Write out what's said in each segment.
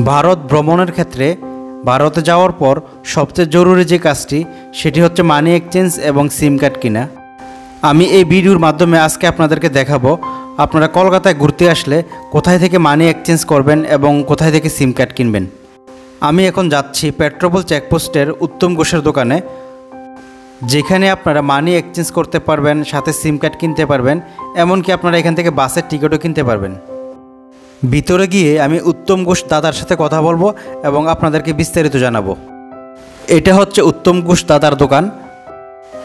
ভারত ভ্রমণের ক্ষেত্রে ভারতে যাওয়ার পর সবচেয়ে জরুরি যে কাজটি, সেটি হচ্ছে মানি এক্সচেঞ্জ এবং সিম কার্ড কিনা। আমি এই ভিডিওর মাধ্যমে আজকে আপনাদেরকে দেখাবো, আপনারা কলকাতায় ঘুরতে আসলে কোথায় থেকে মানি এক্সচেঞ্জ করবেন এবং কোথায় থেকে সিম কার্ড কিনবেন। আমি এখন যাচ্ছি পেট্রোপল চেকপোস্টের উত্তম ঘোষের দোকানে, যেখানে আপনারা মানি এক্সচেঞ্জ করতে পারবেন, সাথে সিম কার্ড কিনতে পারবেন, এমনকি আপনারা এখান থেকে বাসের টিকিটও কিনতে পারবেন। ভিতরে গিয়ে আমি উত্তম ঘোষ দাদার সাথে কথা বলব এবং আপনাদেরকে বিস্তারিত জানাব। এটা হচ্ছে উত্তম ঘোষ দাদার দোকান।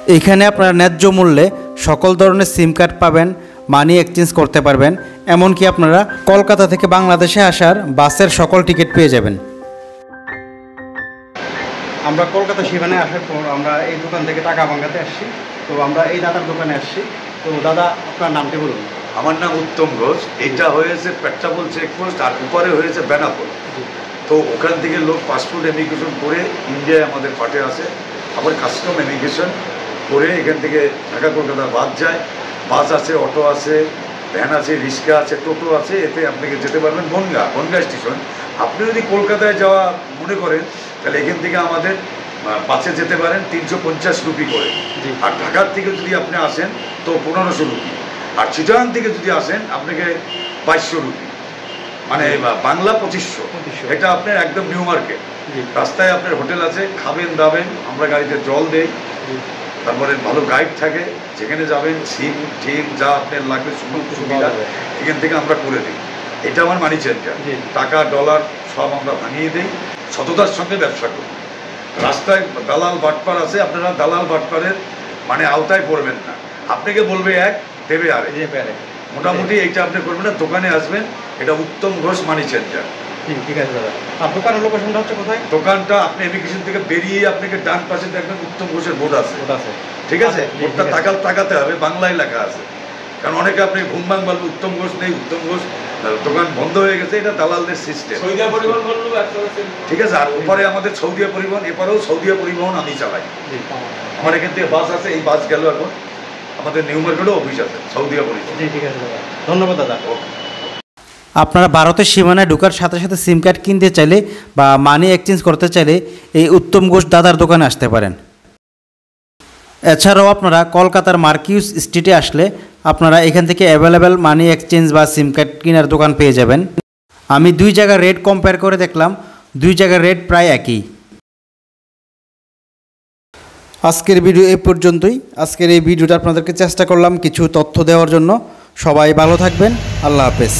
এখানে আপনারা ন্যায্য মূল্যে সকল ধরনের সিম কার্ড পাবেন, মানি এক্সচেঞ্জ করতে পারবেন, এমনকি আপনারা কলকাতা থেকে বাংলাদেশে আসার বাসের সকল টিকিট পেয়ে যাবেন। আমরা কলকাতা সেখানে আসার পর আমরা এই দোকান থেকে টাকা ভাঙাতে আসছি। তো আমরা এই দাদার দোকানে আসছি। তো দাদা, আপনার নামটি বলুন। আমার নাম উত্তম ঘোষ। এটা হয়েছে পেট্রাপোল চেকপোস্ট আর উপরে হয়েছে বেনাপোল তো ওখান থেকে লোক পাসপোর্ট এমিগ্রেশন করে ইন্ডিয়ায় আমাদের পাঠে আসে। আবার কাস্টম এমিগ্রেশন করে এখান থেকে ঢাকা কলকাতা বাস যায়। বাস আছে অটো আছে ভ্যান আছে রিক্সা আছে টোটো আছে এতে আপনাকে যেতে পারবেন বনগা বনগা স্টেশন। আপনি যদি কলকাতায় যাওয়া মনে করেন তাহলে এখান থেকে আমাদের বাসে যেতে পারেন তিনশো পঞ্চাশ রুপি করে। আর ঢাকার থেকে যদি আপনি আসেন তো পনেরোশো রুপি। আর চিটাগাং থেকে যদি আসেন আপনাকে বাইশশো রুপি। মানে বাংলা পঁচিশশো। 2500 এটা আপনার একদম নিউ মার্কেট। রাস্তায় আপনার হোটেল আছে খাবেন দাবেন আমরা গাড়িতে জল দেই। তারপরে ভালো গাইড থাকে যেখানে যাবেন সিম টিম যা আপনার লাগবে সুবিধা এখান থেকে আমরা করে দিই। এটা আমার মানি চেঞ্জার। টাকা ডলার সব আমরা ভাঙিয়ে দিই সততার সঙ্গে ব্যবসা করি। রাস্তায় দালাল বাটপার আছে আপনারা দালাল বাটপারের মানে আওতায় পড়বেন না। আপনাকে বলবে এক দেবে প্যারে মোটামুটি এইটা আপনি করবেন না দোকানে আসবেন এটা উত্তম ঘোষ মানি চেঞ্জার ঠিক ঠিক আছে দাদা। আর দোকানের লোকেশনটা হচ্ছে কোথায়? দোকানটা আপনি এমিগ্রেশন থেকে বেরিয়ে আপনাকে ডান পাশে দেখবেন উত্তম ঘোষের বোর্ড আছে। ঠিক আছে? বোর্ডটা তাকাল তাকাতে হবে বাংলায় লেখা আছে। কারণ অনেকে আপনি ঘুমবাং বলবে উত্তম ঘোষ নেই উত্তম ঘোষ দোকান বন্ধ হয়ে গেছে এটা দালালদের সিস্টেম ঠিক আছে? আর উপরে আমাদের সৌদিয়া পরিবহন এপারেও সৌদিয়া পরিবহন আমি চালাই। আমার এখান থেকে বাস আছে এই বাস গেল এখন। আমাদের নিউ মার্কেটও অফিস আছে সৌদিয়া জি ঠিক আছে দাদা। ধন্যবাদ দাদা। আপনারা ভারতের সীমানায় ঢোকার সাথে সাথে সিম কার্ড কিনতে চাইলে বা মানি এক্সচেঞ্জ করতে চাইলে এই উত্তম ঘোষ দাদার দোকানে আসতে পারেন। এছাড়াও আপনারা কলকাতার মার্কিউস স্ট্রিটে আসলে আপনারা এখান থেকে অ্যাভেলেবেল মানি এক্সচেঞ্জ বা সিম কার্ড কেনার দোকান পেয়ে যাবেন। আমি দুই জায়গার রেট কম্পেয়ার করে দেখলাম দুই জায়গার রেট প্রায় একই। আজকের ভিডিও এ পর্যন্তই। আজকের এই ভিডিওটা আপনাদেরকে চেষ্টা করলাম কিছু তথ্য দেওয়ার জন্য। সবাই ভালো থাকবেন। আল্লাহ হাফেজ।